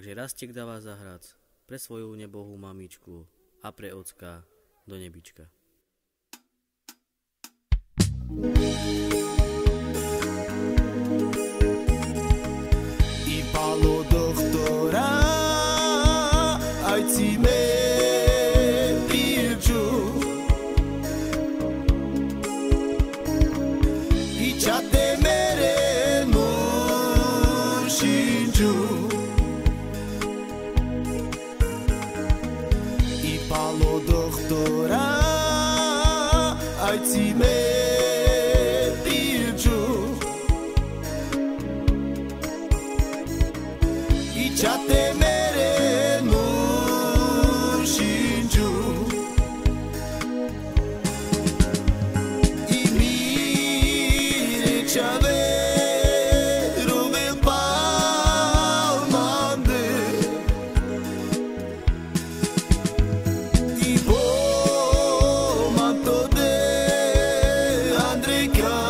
Takže Rastiek dáva zahrať pre svoju nebohú mamičku a pre ocka do nebička. I palo doktora, aj si me pilču. I čate Paulo doktora Ajci me pirđu I čate let it go.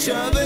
each other.